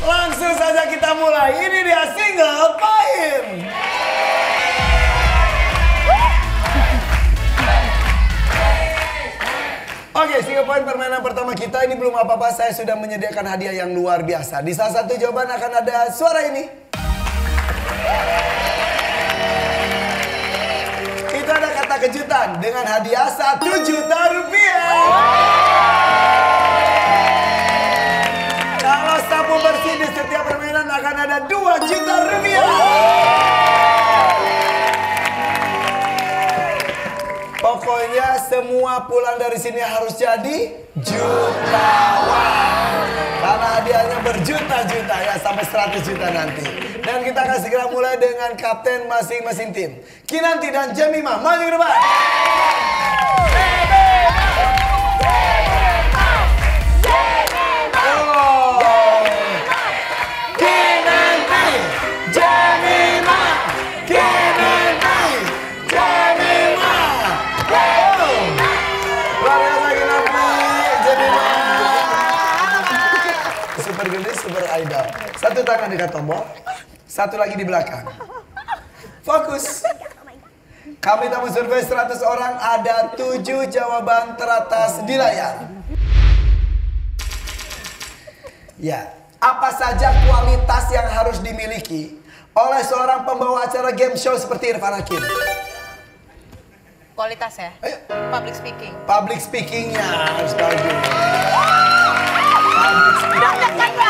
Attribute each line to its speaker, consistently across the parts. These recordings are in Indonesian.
Speaker 1: Langsung saja kita mulai. Ini dia single Pain. Oke, single point permainan pertama kita ini belum apa-apa. Saya sudah menyediakan hadiah yang luar biasa. Di salah satu jawaban akan ada suara ini. Itu ada kata kejutan dengan hadiah satu juta rupiah. Akan ada 2 juta rupiah. Pokoknya semua pulang dari sini harus jadi jutawan. Karena hadiahnya berjuta-juta ya sampai 100 juta nanti. Dan kita akan segera mulai dengan kapten masing-masing tim. Kinanti dan Jemima maju ke depan. Satu tangan dekat tombol, satu lagi di belakang. Fokus. Kami tamu survei 100 orang, ada 7 jawaban teratas di layar. Ya, apa saja kualitas yang harus dimiliki oleh seorang pembawa acara game show seperti Irfan Hakim?
Speaker 2: Kualitas ya?
Speaker 1: Ayo.
Speaker 2: Public speaking.
Speaker 1: Public speakingnya harus bagus. Public speaking.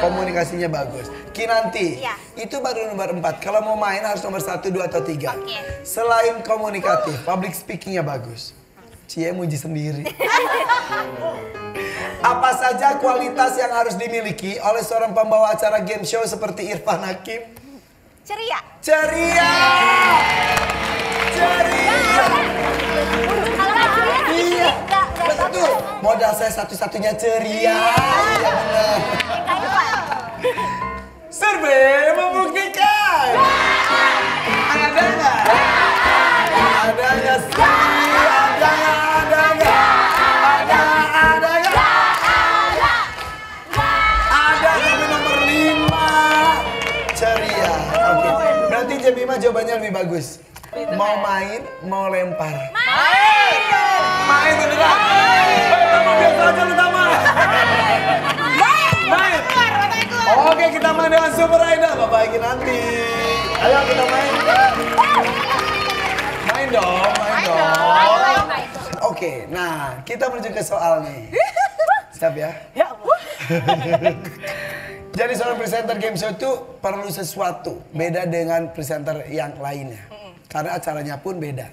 Speaker 1: Komunikasinya bagus. Kinanti,
Speaker 3: Iya.
Speaker 1: itu baru nomor 4. Kalau mau main harus nomor 1, 2, atau 3.
Speaker 3: Oke.
Speaker 1: Selain komunikatif, public speakingnya bagus. Cie muji sendiri. Apa saja kualitas yang harus dimiliki oleh seorang pembawa acara game show seperti Irfan Hakim?
Speaker 3: Ceria.
Speaker 1: Ceria! Ceria!
Speaker 3: Ceria,
Speaker 1: Iya, betul. Modal saya satu-satunya ceria. Iya benar. Survei membuktikan. Ada nggak? Ada nggak? Ada? Ada nggak? Ada ada nggak? Ada tapi nomor lima. Ceria. Oke. Berarti Jemima jawabannya lebih bagus. Mau main, mau lempar.
Speaker 2: Main!
Speaker 1: Main beneran. Eh, Tama biasa aja lu Tama. Main. Oke kita main dengan Super Idol. Bapak nanti. Ayo kita main. Main dong, main dong. Oke, nah kita menuju ke soal nih. Siap ya?
Speaker 2: Ya
Speaker 1: Jadi seorang presenter game show itu perlu sesuatu beda dengan presenter yang lainnya. Karena acaranya pun beda.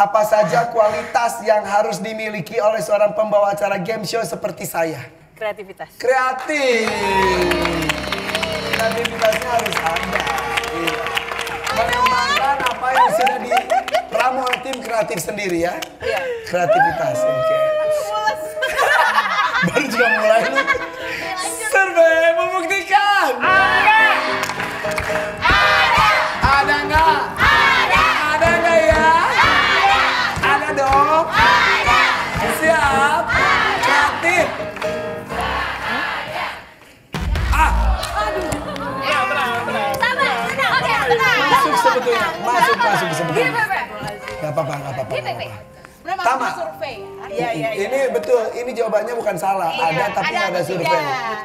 Speaker 1: Apa saja kualitas yang harus dimiliki oleh seorang pembawa acara game show seperti saya?
Speaker 2: Kreativitas.
Speaker 1: Kreatif. Kreativitasnya harus ada. Iya. Mengembangkan apa yang sudah diramu oleh tim kreatif sendiri ya.
Speaker 2: Iya.
Speaker 1: Kreativitas, oke. Baru juga mulai nih. Survei membuktikan. Ada. Ada nggak? Ada. Ada nggak ya? Ada. Ada dong. Ada. Siap. Kreatif.
Speaker 2: Udah
Speaker 1: Tama.
Speaker 2: survei. Iya, iya, iya.
Speaker 1: Ini betul, ini jawabannya bukan salah. ada tapi
Speaker 2: ada
Speaker 1: ada survei.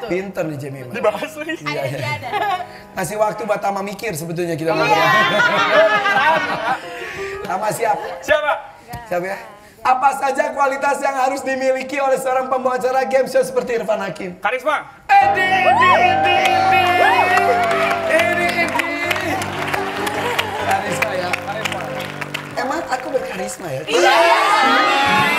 Speaker 1: Pinter nih Jemima.
Speaker 2: Dibahas lagi.
Speaker 1: Iya, iya.
Speaker 3: Ada.
Speaker 1: Ngasih waktu buat Tama mikir sebetulnya kita.
Speaker 2: Iya.
Speaker 1: Tama siap.
Speaker 4: Siapa?
Speaker 1: Siap ya? Apa saja kualitas yang harus dimiliki oleh seorang pembawa acara game show seperti Irfan Hakim?
Speaker 4: Karisma.
Speaker 1: Edi, edi, edi, edi. Edi, aku berkarisma ya? Iya.
Speaker 3: Datang.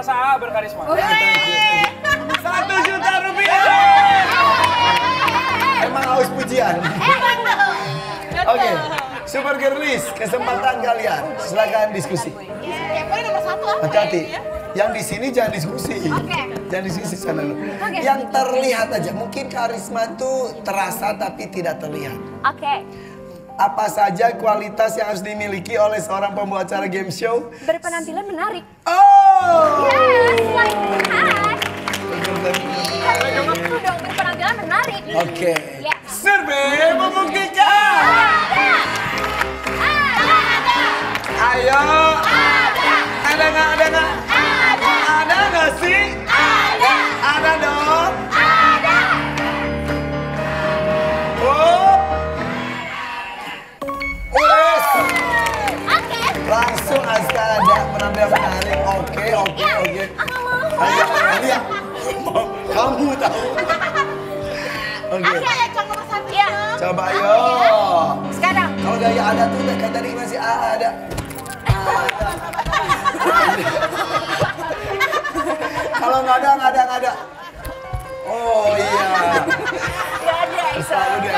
Speaker 4: Merasa AA berkarisma.
Speaker 1: Satu juta rupiah. Emang haus pujian. Oke, Super Girlies, kesempatan kalian. Silakan diskusi.
Speaker 3: Kepo nomor satu apa
Speaker 1: Hati-hati.
Speaker 3: ya?
Speaker 1: Yang di sini jangan diskusi.
Speaker 3: Oke.
Speaker 1: Jangan diskusi sana dulu. Yang terlihat aja. Mungkin karisma itu terasa tapi tidak terlihat.
Speaker 3: Oke.
Speaker 1: Apa saja kualitas yang harus dimiliki oleh seorang pembawa acara game show?
Speaker 3: Berpenampilan menarik.
Speaker 1: Oh!
Speaker 3: Yes, like that. Itu dong berpenampilan menarik.
Speaker 1: Oke.
Speaker 3: Ya.
Speaker 1: Survei membuktikan.
Speaker 3: Ada. Ada.
Speaker 1: Ayo.
Speaker 3: Ada.
Speaker 1: Ada nggak? Ada nggak? Lihat. Kamu tahu. Oke.
Speaker 3: Satu. Ya.
Speaker 1: Coba ayo.
Speaker 3: Sekarang.
Speaker 1: Kalau gaya ada tuh kayak tadi masih ada. Kalau nggak ada, nggak ada, nggak ada. Oh iya.
Speaker 3: Gak ada, Isa.
Speaker 1: Selalu dia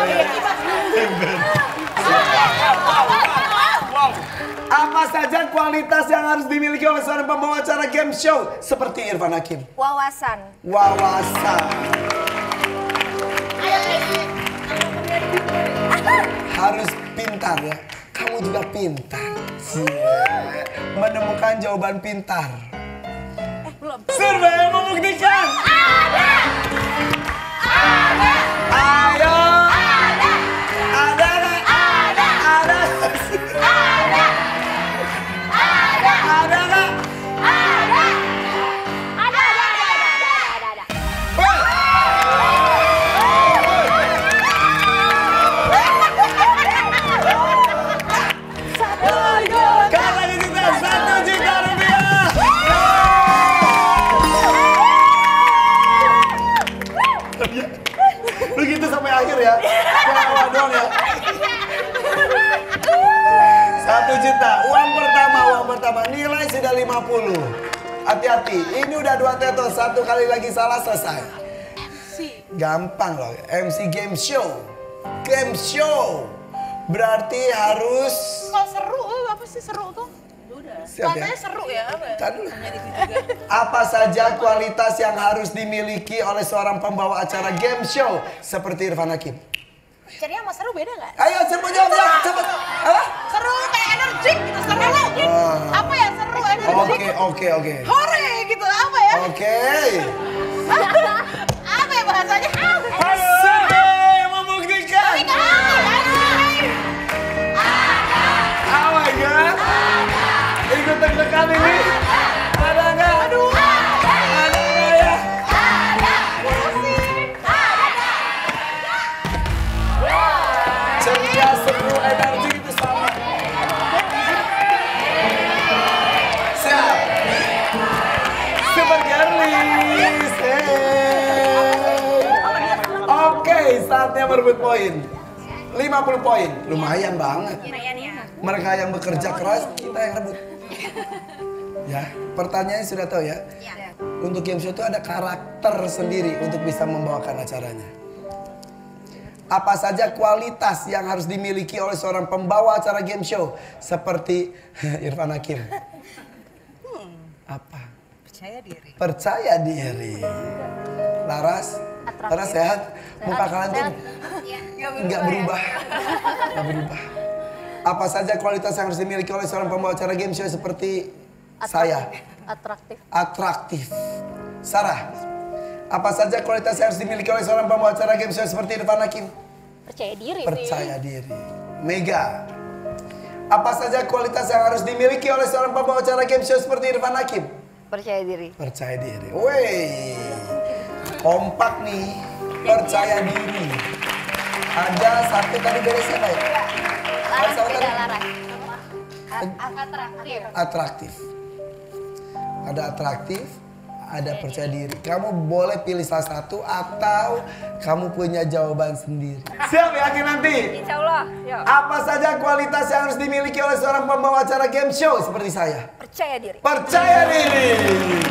Speaker 1: ya. Apa saja kualitas yang harus dimiliki oleh seorang pembawa acara game show seperti Irfan Hakim?
Speaker 3: Wawasan.
Speaker 1: Wawasan. Harus pintar ya. Kamu juga pintar. Cie. Menemukan jawaban pintar. Survei membuktikan. Ayo. Udah dua teto. Satu kali lagi salah selesai. Gampang loh. MC Game Show. Game Show. Berarti harus...
Speaker 2: Kalau seru, eh, apa sih seru tuh?
Speaker 1: Siap ya?
Speaker 2: Katanya seru ya, apa ya?
Speaker 1: Dulu. Apa saja kualitas yang harus dimiliki oleh seorang pembawa acara game show seperti Irfan Hakim?
Speaker 2: Ceria sama seru beda nggak?
Speaker 1: Ayo cepet jawab, jawab, cepet. Apa?
Speaker 2: Seru kayak energik gitu, seru. Apa ya seru energik?
Speaker 1: Oke, oke, oke.
Speaker 2: Hore apa ya?
Speaker 1: Oke.
Speaker 2: Apa ya bahasanya?
Speaker 1: Membuktikan. Oh my god. Ikut deg-degan ini. Saatnya merebut poin. 50 poin. Lumayan banget. Mereka yang bekerja keras, kita yang rebut. Ya, pertanyaannya sudah tahu ya. Untuk game show itu ada karakter sendiri untuk bisa membawakan acaranya. Apa saja kualitas yang harus dimiliki oleh seorang pembawa acara game show seperti Irfan Hakim? Apa?
Speaker 2: Percaya diri.
Speaker 1: Percaya diri. Laras,
Speaker 3: Atraktif.
Speaker 1: Laras sehat. Muka kalian tuh
Speaker 3: Sehat.
Speaker 1: nggak berubah, nggak berubah. Apa saja kualitas yang harus dimiliki oleh seorang pembawa acara game show seperti saya?
Speaker 3: Atraktif.
Speaker 1: Atraktif. Sarah, apa saja kualitas yang harus dimiliki oleh seorang pembawa acara game show seperti Irfan Hakim?
Speaker 3: Percaya diri sih.
Speaker 1: Percaya diri. Mega. Apa saja kualitas yang harus dimiliki oleh seorang pembawa acara game show seperti Irfan Hakim?
Speaker 3: Percaya diri.
Speaker 1: Percaya diri. Woi. Kompak nih. Percaya diri. Ada satu tadi dari siapa ya?
Speaker 3: Laras beda
Speaker 1: tadi?
Speaker 3: laras. Atraktif.
Speaker 1: Atraktif. Ada atraktif, ada percaya diri. Kamu boleh pilih salah satu atau kamu punya jawaban sendiri. Siap yakin nanti?
Speaker 3: Insya Allah. Yuk.
Speaker 1: Apa saja kualitas yang harus dimiliki oleh seorang pembawa acara game show seperti saya?
Speaker 3: Percaya diri.
Speaker 1: Percaya diri.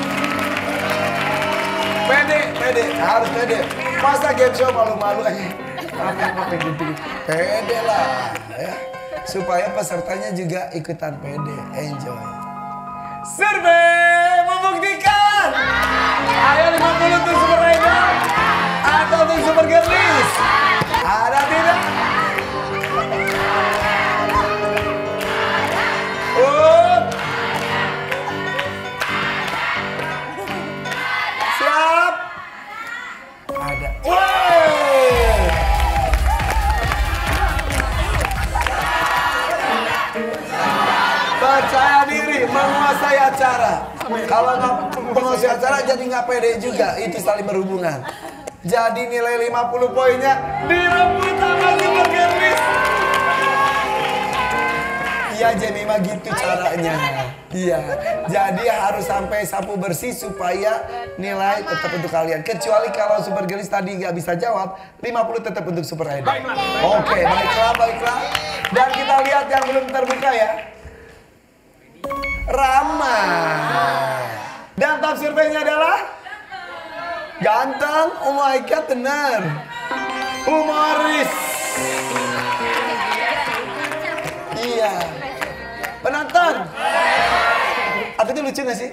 Speaker 1: Pede, pede, harus pede. Masa game show malu-malu aja. Apa gitu. Pede lah, ya. Supaya pesertanya juga ikutan pede, enjoy. Survei acara. Kalau nggak menguasai acara jadi nggak pede juga. Itu saling berhubungan. Jadi nilai 50 poinnya direbut sama Super Girlies. Iya Jemima gitu caranya. Iya. Jadi harus sampai sapu bersih supaya nilai tetap untuk kalian. Kecuali kalau Super Girlies tadi nggak bisa jawab, 50 tetap untuk Super Rider. Oke, baiklah, baiklah. Dan kita lihat yang belum terbuka ya. Rama. Dan top surveinya adalah ganteng. Oh my god, benar. Humoris. Iya. Penonton. Tuh lucu gak sih?